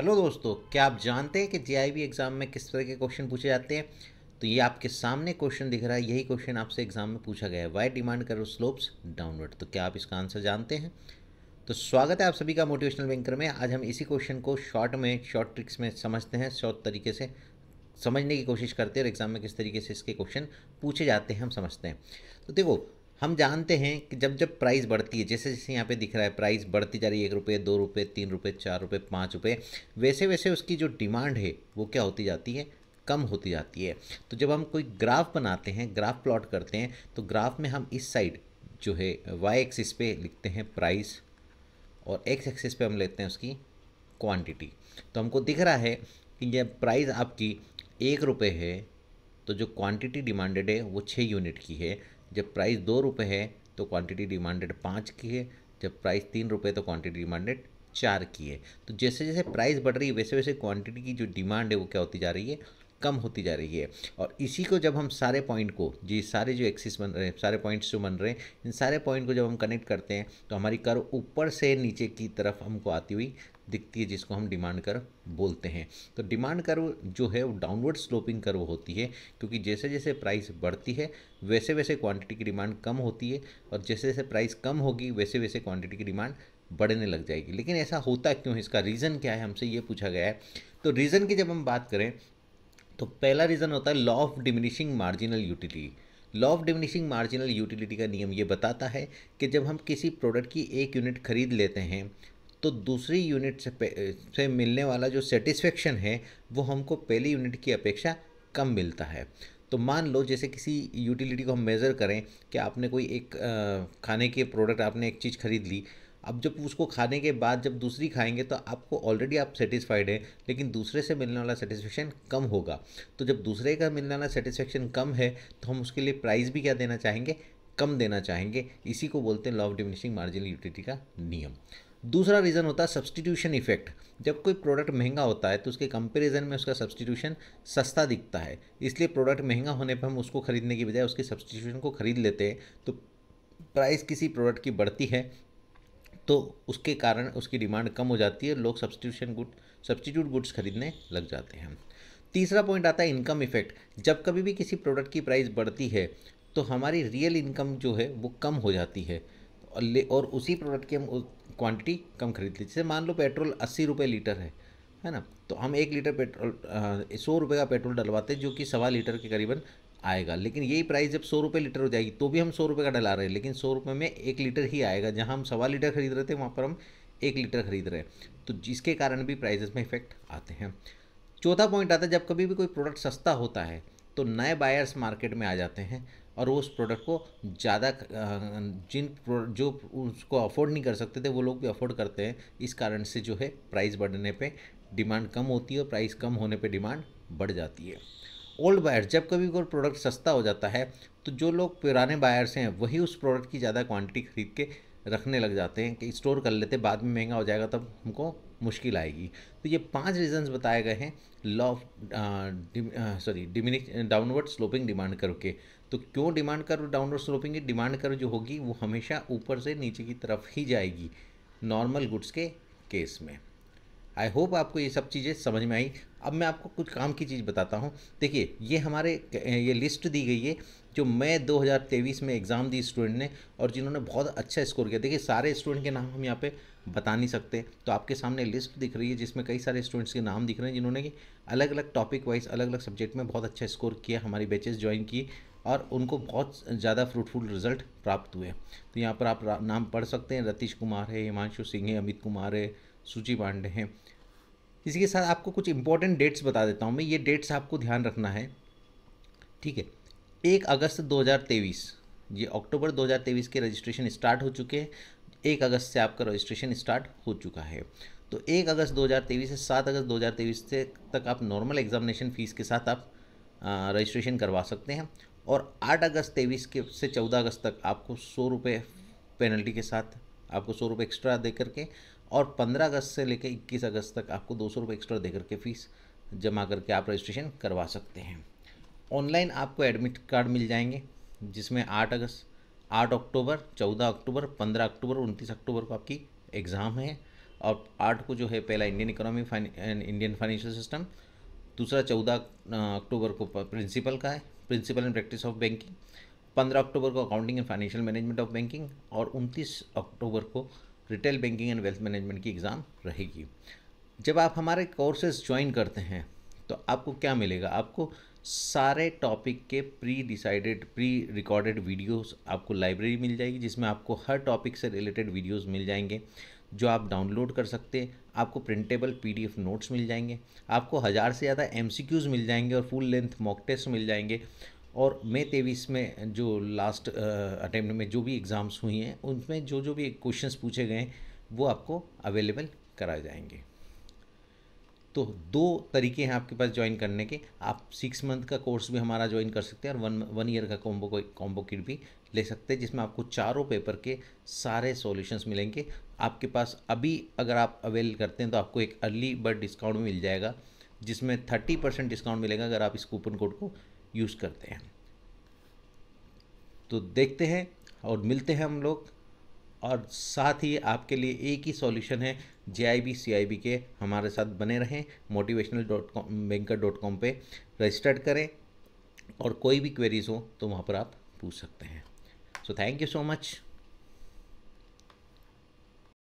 Hello दोस्तों, क्या आप जानते हैं कि जे एग्ज़ाम में किस तरह के क्वेश्चन पूछे जाते हैं? तो ये आपके सामने क्वेश्चन दिख रहा है, यही क्वेश्चन आपसे एग्ज़ाम में पूछा गया है। Why demand curve slopes downward तो क्या आप इसका आंसर जानते हैं? तो स्वागत है आप सभी का मोटिवेशनल बैंकर में। आज हम इसी क्वेश्चन को शॉर्ट में शॉर्ट ट्रिक्स में समझते हैं शॉर्ट तरीके से समझने की कोशिश करते हैं और एग्ज़ाम में किस तरीके से इसके क्वेश्चन पूछे जाते हैं, हम समझते हैं। तो देखो हम जानते हैं कि जब जब प्राइस बढ़ती है, जैसे जैसे यहाँ पे दिख रहा है प्राइस बढ़ती जा रही है, एक रुपये, दो रुपये, तीन रुपये, चार रुपये, पाँच रुपये, वैसे वैसे उसकी जो डिमांड है, वो क्या होती जाती है? कम होती जाती है। तो जब हम कोई ग्राफ बनाते हैं ग्राफ प्लॉट करते हैं तो ग्राफ में हम इस साइड जो है वाई एक्सिस पे लिखते हैं प्राइस और एक्स एक्सिस पे हम लेते हैं उसकी क्वांटिटी तो हमको दिख रहा है कि जब प्राइस आपकी एक रुपये है तो जो क्वांटिटी डिमांडेड है, वो छः यूनिट की है। जब प्राइस दो रुपये है तो क्वांटिटी डिमांडेड पाँच की है, जब प्राइस तीन रुपये तो क्वांटिटी डिमांडेड चार की है। तो जैसे जैसे प्राइस बढ़ रही है वैसे वैसे क्वांटिटी की जो डिमांड है, वो क्या होती जा रही है? कम होती जा रही है। और इसी को जब हम सारे पॉइंट को, जी, सारे जो एक्सिस बन रहे हैं, सारे पॉइंट्स जो बन रहे हैं, इन सारे पॉइंट को जब हम कनेक्ट करते हैं तो हमारी कर्व ऊपर से नीचे की तरफ़ हमको आती हुई दिखती है, जिसको हम डिमांड कर्व बोलते हैं। तो डिमांड कर्व जो है, वो डाउनवर्ड स्लोपिंग कर्व होती है, क्योंकि जैसे जैसे प्राइस बढ़ती है, वैसे वैसे क्वांटिटी की डिमांड कम होती है, और जैसे जैसे प्राइस कम होगी, वैसे वैसे क्वांटिटी की डिमांड बढ़ने लग जाएगी। लेकिन ऐसा होता क्यों इसका रीज़न क्या है? हमसे ये पूछा गया है। तो रीज़न की जब हम बात करें तो पहला रीज़न होता है law of diminishing marginal utility law of diminishing marginal utility का नियम ये बताता है कि जब हम किसी प्रोडक्ट की एक यूनिट खरीद लेते हैं तो दूसरी यूनिट से से मिलने वाला जो सेटिस्फेक्शन है, वो हमको पहली यूनिट की अपेक्षा कम मिलता है। तो मान लो जैसे किसी यूटिलिटी को हम मेज़र करें कि आपने कोई एक खाने के प्रोडक्ट आपने एक चीज़ खरीद ली अब जब उसको खाने के बाद जब दूसरी खाएँगे तो आपको ऑलरेडी आप सेटिस्फाइड हैं, लेकिन दूसरे से मिलने वाला सेटिस्फेक्शन कम होगा। तो जब दूसरे का मिलने वाला सेटिस्फेक्शन कम है तो हम उसके लिए प्राइस भी क्या देना चाहेंगे? कम देना चाहेंगे। इसी को बोलते हैं law of diminishing marginal utility का नियम। दूसरा रीज़न होता है सब्सटीट्यूशन इफ़ेक्ट जब कोई प्रोडक्ट महँगा होता है तो उसके कंपैरिजन में उसका सब्सटीट्यूशन सस्ता दिखता है। इसलिए प्रोडक्ट महँगा होने पर हम उसको खरीदने की बजाय उसके सब्सटीट्यूशन को खरीद लेते हैं। तो प्राइस किसी प्रोडक्ट की बढ़ती है तो उसके कारण उसकी डिमांड कम हो जाती है, लोग सब्सटीट्यूशन गुड सब्सटीट्यूट गुड्स खरीदने लग जाते हैं। तीसरा पॉइंट आता है इनकम इफ़ेक्ट जब कभी भी किसी प्रोडक्ट की प्राइस बढ़ती है तो हमारी रियल इनकम जो है, वो कम हो जाती है। और उसी प्रोडक्ट की हम क्वांटिटी कम खरीद ली। जैसे मान लो पेट्रोल अस्सी रुपये लीटर है है ना? तो हम एक लीटर पेट्रोल सौ रुपये का पेट्रोल डलवाते जो कि सवा लीटर के करीबन आएगा। लेकिन यही प्राइस जब सौ रुपये लीटर हो जाएगी तो भी हम सौ रुपये का डला रहे हैं। लेकिन सौ रुपये में एक लीटर ही आएगा, जहाँ हम सवा लीटर खरीद रहे थे, वहाँ पर हम एक लीटर खरीद रहे हैं। तो जिसके कारण भी प्राइजेस में इफ़ेक्ट आते हैं। चौथा पॉइंट आता है, जब कभी भी कोई प्रोडक्ट सस्ता होता है तो नए बायर्स मार्केट में आ जाते हैं और वो उस प्रोडक्ट को ज़्यादा जिन जो उसको अफोर्ड नहीं कर सकते थे, वो लोग भी अफोर्ड करते हैं। इस कारण से जो है प्राइस बढ़ने पे डिमांड कम होती है और प्राइस कम होने पे डिमांड बढ़ जाती है। ओल्ड बायर्स जब कभी कोई प्रोडक्ट सस्ता हो जाता है तो जो लोग पुराने बायर्स हैं, वही उस प्रोडक्ट की ज़्यादा क्वांटिटी खरीद के रखने लग जाते हैं कि स्टोर कर लेते, बाद में महँगा हो जाएगा, तब हमको मुश्किल आएगी। तो ये पाँच रीजंस बताए गए हैं law of sorry diminish downward sloping demand curve के। तो क्यों डिमांड कर्व डाउनवर्ड स्लोपिंग की डिमांड कर्व जो होगी, वो हमेशा ऊपर से नीचे की तरफ़ ही जाएगी नॉर्मल गुड्स के केस में। आई होप आपको ये सब चीज़ें समझ में आई। अब मैं आपको कुछ काम की चीज़ बताता हूँ। देखिए, ये हमारे ये लिस्ट दी गई है, जो मई 2023 में एग्ज़ाम दी स्टूडेंट ने और जिन्होंने बहुत अच्छा स्कोर किया। देखिए, सारे स्टूडेंट के नाम हम यहाँ पे बता नहीं सकते। तो आपके सामने लिस्ट दिख रही है, जिसमें कई सारे स्टूडेंट्स के नाम दिख रहे हैं, जिन्होंने कि अलग अलग टॉपिक वाइज अलग अलग सब्जेक्ट में बहुत अच्छा स्कोर किया, हमारी बैचेस ज्वाइन की और उनको बहुत ज़्यादा फ्रूटफुल रिज़ल्ट प्राप्त हुए। तो यहाँ पर आप नाम पढ़ सकते हैं। रतीश कुमार है, हिमांशु सिंह है, अमित कुमार है सूची पांडे हैं। इसी के साथ आपको कुछ इंपॉर्टेंट डेट्स बता देता हूँ मैं। ये डेट्स आपको ध्यान रखना है। ठीक है। एक अगस्त 2023 ये अक्टूबर 2023 के रजिस्ट्रेशन स्टार्ट हो चुके हैं। एक अगस्त से आपका रजिस्ट्रेशन स्टार्ट हो चुका है। तो एक अगस्त 2023 से सात अगस्त 2023 से तक आप नॉर्मल एग्जामिनेशन फ़ीस के साथ आप रजिस्ट्रेशन करवा सकते हैं। और आठ अगस्त तेईस के से चौदह अगस्त तक आपको सौ रुपये पेनल्टी के साथ, आपको सौ रुपये एक्स्ट्रा दे करके और पंद्रह अगस्त से लेकर इक्कीस अगस्त तक आपको दो सौ रुपये एक्स्ट्रा दे करके फ़ीस जमा करके आप रजिस्ट्रेशन करवा सकते हैं। ऑनलाइन आपको एडमिट कार्ड मिल जाएँगे, जिसमें आठ अगस्त, आठ अक्टूबर, चौदह अक्टूबर, पंद्रह अक्टूबर, उनतीस अक्टूबर को आपकी एग्ज़ाम है। और आठ को जो है पहला Indian economy Indian financial system दूसरा चौदह अक्टूबर को प्रिंसिपल का है principle and practice of banking पंद्रह अक्टूबर को accounting and financial management of banking और उनतीस अक्टूबर को retail banking and wealth management की एग्ज़ाम रहेगी। जब आप हमारे कोर्सेज ज्वाइन करते हैं तो आपको क्या मिलेगा? आपको सारे टॉपिक के pre decided pre recorded videos आपको लाइब्रेरी मिल जाएगी, जिसमें आपको हर टॉपिक से रिलेटेड वीडियोस मिल जाएँगे, जो आप डाउनलोड कर सकते हैं। आपको प्रिंटेबल पीडीएफ नोट्स मिल जाएँगे, आपको हज़ार से ज़्यादा एमसीक्यूज़ मिल जाएँगे और फुल लेंथ मॉक टेस्ट मिल जाएँगे। और मई तेईस में जो लास्ट अटेम्प्ट में जो भी एग्ज़ाम्स हुई हैं, उनमें जो जो भी क्वेश्चंस पूछे गए हैं, वो आपको अवेलेबल कराए जाएँगे। तो दो तरीके हैं आपके पास ज्वाइन करने के। आप सिक्स मंथ का कोर्स भी हमारा ज्वाइन कर सकते हैं और वन वन ईयर का कॉम्बो कॉम्बो किट भी ले सकते हैं, जिसमें आपको चारों पेपर के सारे सॉल्यूशंस मिलेंगे। आपके पास अभी अगर आप अवेल करते हैं तो आपको एक अर्ली बर्ड डिस्काउंट मिल जाएगा, जिसमें थर्टी परसेंट डिस्काउंट मिलेगा अगर आप इस कूपन कोड को यूज़ करते हैं। तो देखते हैं और मिलते हैं हम लोग। और साथ ही आपके लिए एक ही सॉल्यूशन है जे आई बी सी आई बी के हमारे साथ बने रहें motivational dot com banker dot com पर रजिस्टर्ड करें। और कोई भी क्वेरीज हो तो वहाँ पर आप पूछ सकते हैं। So thank you so much